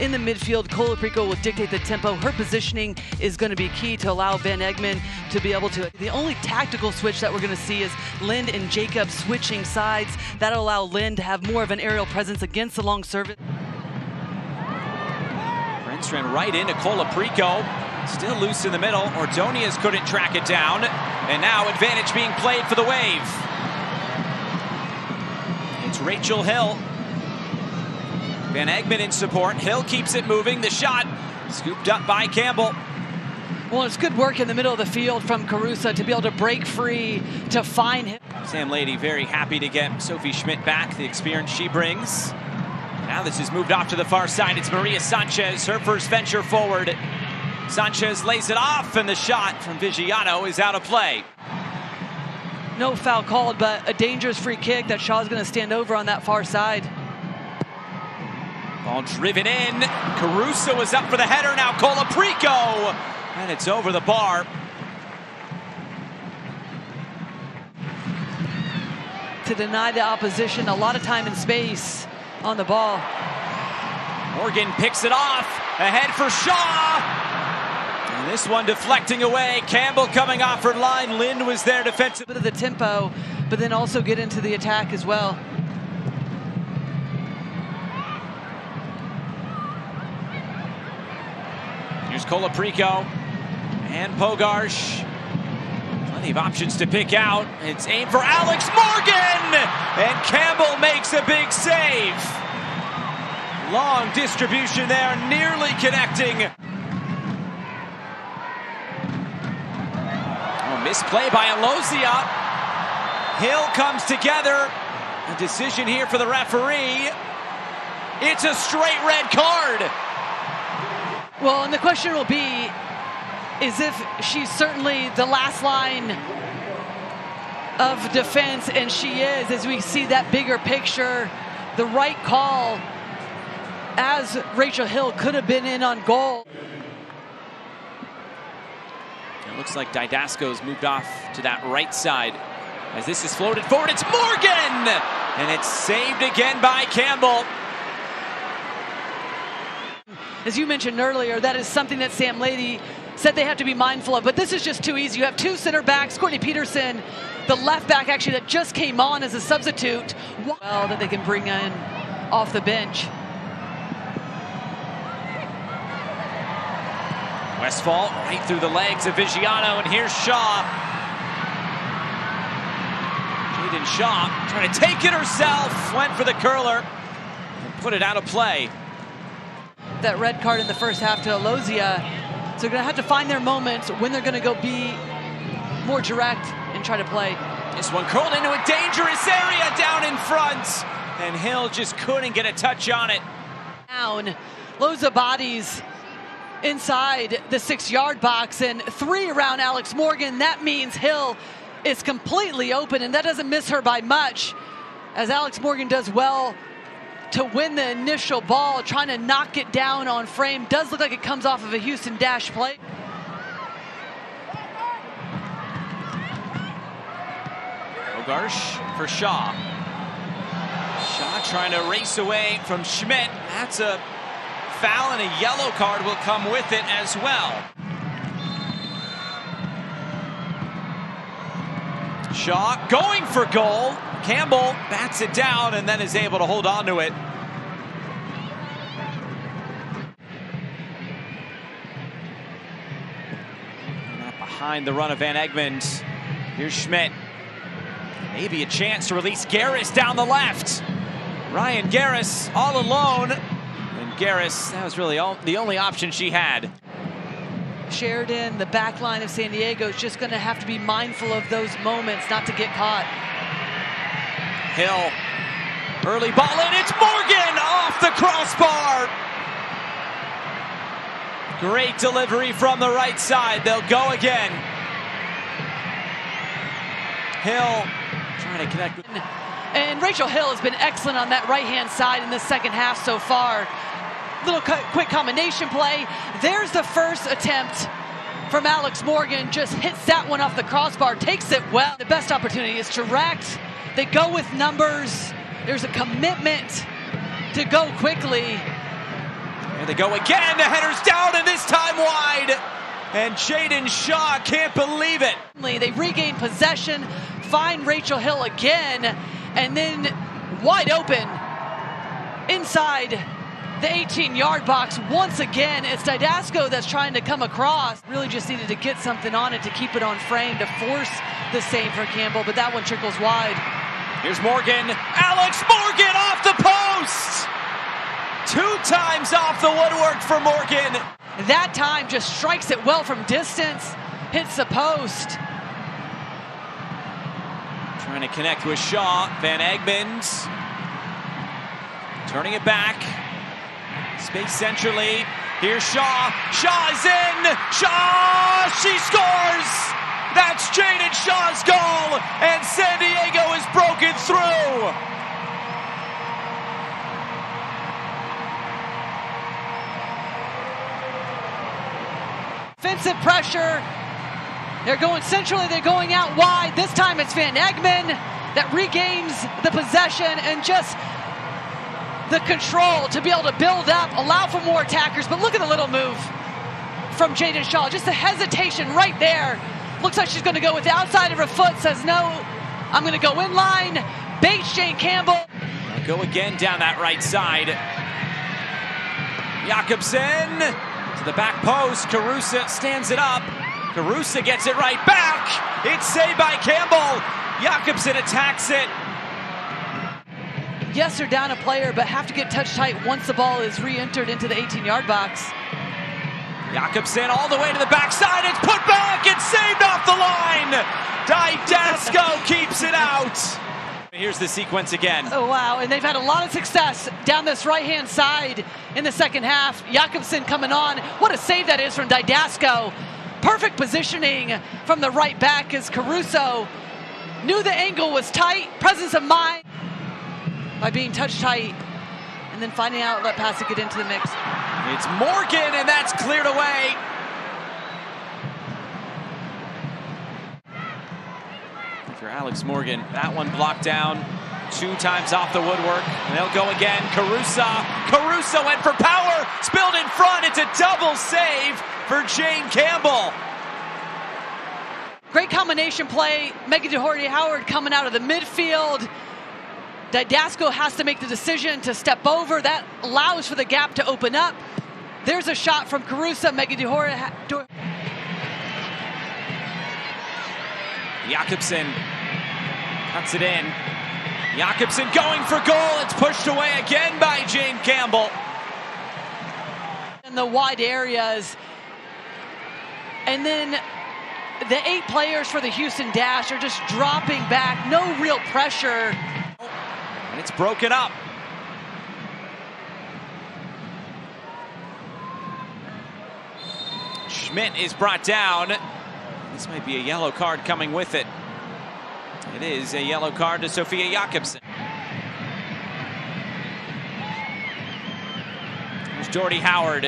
in the midfield. Colaprico will dictate the tempo. Her positioning is going to be key to allow Van Egmond to be able to. The only tactical switch that we're going to see is Lind and Jacob switching sides. That'll allow Lind to have more of an aerial presence against the long service. Prince ran right into Colaprico. Still loose in the middle. Ordonez couldn't track it down. And now advantage being played for the Wave. It's Rachel Hill. Van Egmond in support. Hill keeps it moving. The shot scooped up by Campbell. Well, it's good work in the middle of the field from Carusa to be able to break free, to find him. Sam Laity very happy to get Sophie Schmidt back, the experience she brings. Now this is moved off to the far side. It's Maria Sanchez, her first venture forward. Sanchez lays it off, and the shot from Viggiano is out of play. No foul called, but a dangerous free kick that Shaw's going to stand over on that far side. Ball driven in. Carusa is up for the header. Now Colaprico. And it's over the bar. To deny the opposition a lot of time and space on the ball. Morgan picks it off. Ahead for Shaw. And this one deflecting away. Campbell coming off her line. Lind was there defensive. Bit of the tempo, but then also get into the attack as well. Colaprico and Pogarsh. Plenty of options to pick out. It's aimed for Alex Morgan! And Campbell makes a big save. Long distribution there, nearly connecting. Oh, misplay by Alozie. Hill comes together. A decision here for the referee. It's a straight red card. Well, and the question will be, is if she's certainly the last line of defense, and she is, as we see that bigger picture, the right call, as Rachel Hill could have been in on goal. It looks like Dydasco's moved off to that right side. As this is floated forward, it's Morgan! And it's saved again by Campbell. As you mentioned earlier, that is something that Sam Laity said they have to be mindful of. But this is just too easy. You have two center backs, Courtney Petersen, the left back actually that just came on as a substitute. Well, that they can bring in off the bench. Westphal right through the legs of Vigiano, and here's Shaw. Jaedyn Shaw trying to take it herself, went for the curler, and put it out of play that red card in the first half to Alozie. So they're going to have to find their moments when they're going to go be more direct and try to play. This one curled into a dangerous area down in front. And Hill just couldn't get a touch on it. Down. Loads of bodies inside the six-yard box and three around Alex Morgan. That means Hill is completely open, and that doesn't miss her by much, as Alex Morgan does well to win the initial ball, trying to knock it down on frame. Does look like it comes off of a Houston dash play. Pogarsh for Shaw. Shaw trying to race away from Schmidt. That's a foul and a yellow card will come with it as well. Shaw going for goal. Campbell bats it down and then is able to hold on to it. Behind the run of Van Egmond. Here's Schmidt. Maybe a chance to release Gareis down the left. Ryan Gareis all alone. And Gareis, that was really all, the only option she had. Sheridan, the back line of San Diego, is just going to have to be mindful of those moments, not to get caught. Hill, early ball in, it's Morgan off the crossbar. Great delivery from the right side. They'll go again. Hill trying to connect. And Rachel Hill has been excellent on that right-hand side in the second half so far. Little quick combination play. There's the first attempt from Alex Morgan. Just hits that one off the crossbar, takes it well. The best opportunity is to direct. They go with numbers. There's a commitment to go quickly. There they go again. The header's down, and this time wide. And Jaedyn Shaw can't believe it. They regain possession, find Rachel Hill again, and then wide open inside the 18 yard box once again. It's Dydasco that's trying to come across. Really just needed to get something on it to keep it on frame to force the save for Campbell, but that one trickles wide. Here's Morgan. Alex Morgan off the post! Two times off the woodwork for Morgan. That time just strikes it well from distance, hits the post. Trying to connect with Shaw. Van Egmonds turning it back. Space centrally. Here's Shaw. Shaw is in. Shaw! She scores! That's Jaedyn Shaw's goal, and San Diego is broken through. Offensive pressure. They're going centrally, they're going out wide. This time it's Van Egmond that regains the possession and just the control to be able to build up, allow for more attackers. But look at the little move from Jaedyn Shaw. Just the hesitation right there. Looks like she's going to go with the outside of her foot. Says, no, I'm going to go in line. Bates Jane Campbell. Go again down that right side. Jakobsson to the back post. Carusa stands it up. Carusa gets it right back. It's saved by Campbell. Jakobsson attacks it. Yes, they're down a player, but have to get touch tight once the ball is re-entered into the 18-yard box. Jakobsson all the way to the backside. It's put back. It's saved off the line. Dydasco keeps it out. Here's the sequence again. Oh, wow. And they've had a lot of success down this right-hand side in the second half. Jakobsson coming on. What a save that is from Dydasco. Perfect positioning from the right back as Carusa knew the angle was tight. Presence of mind by being touch tight and then finding out let pass to get into the mix. It's Morgan, and that's cleared away. Alex Morgan, that one blocked down two times off the woodwork. And they'll go again. Carusa. Carusa went for power. Spilled in front. It's a double save for Jane Campbell. Great combination play. Megan Dougherty Howard coming out of the midfield. Dydasco has to make the decision to step over. That allows for the gap to open up. There's a shot from Carusa. Megan Dougherty. Jakobsson cuts it in. Jakobsson going for goal. It's pushed away again by Jane Campbell. In the wide areas. And then the eight players for the Houston Dash are just dropping back. No real pressure. And it's broken up. Schmidt is brought down. This might be a yellow card coming with it. It is a yellow card to Sofia Jakobsson. There's Jordy Howard.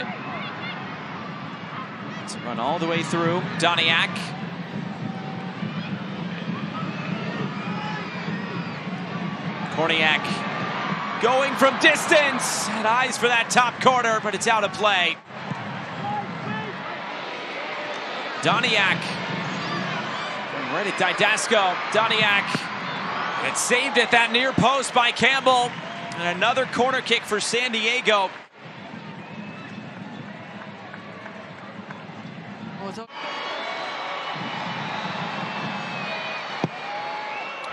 Let's run all the way through. Doniak. Kornieck going from distance. And eyes for that top corner, but it's out of play. Doniak. Right at Dydasco. Doniak. It's saved at that near post by Campbell. And another corner kick for San Diego. Oh,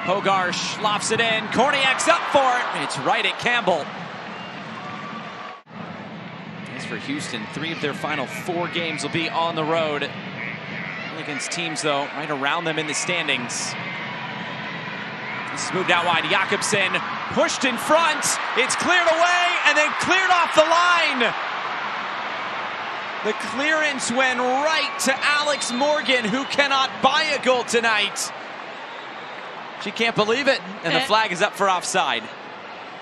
Hogarsh lofts it in. Kornieck's up for it. It's right at Campbell. As for Houston, three of their final four games will be on the road. Against teams, though, right around them in the standings. This is moved out wide. Jakobsson pushed in front. It's cleared away and then cleared off the line. The clearance went right to Alex Morgan, who cannot buy a goal tonight. She can't believe it, and the eh. flag is up for offside.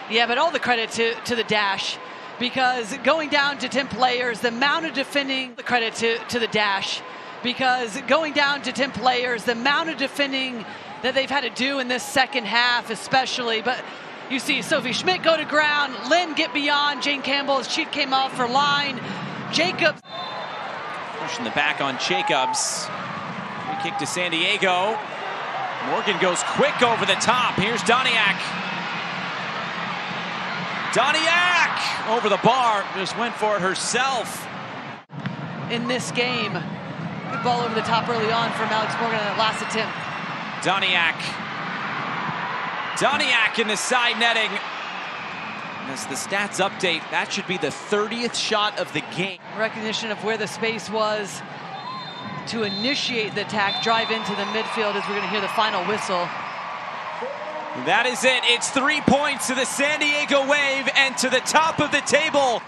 Yeah, but all the credit to, to the dash because going down to 10 players, the amount of defending, the credit to, to the dash because going down to 10 players, the amount of defending that they've had to do in this second half, especially, but You see Sophie Schmidt go to ground. Lynn get beyond. Jane Campbell as she came off for line. Jacobs. Pushing the back on Jacobs. Free kick to San Diego. Morgan goes quick over the top. Here's Doniak. Doniak over the bar. Just went for it herself. In this game. Good ball over the top early on from Alex Morgan on that last attempt. Doniak. Doniak in the side netting. As the stats update, that should be the 30th shot of the game. Recognition of where the space was to initiate the attack, drive into the midfield as we're going to hear the final whistle. That is it. It's three points to the San Diego Wave and to the top of the table.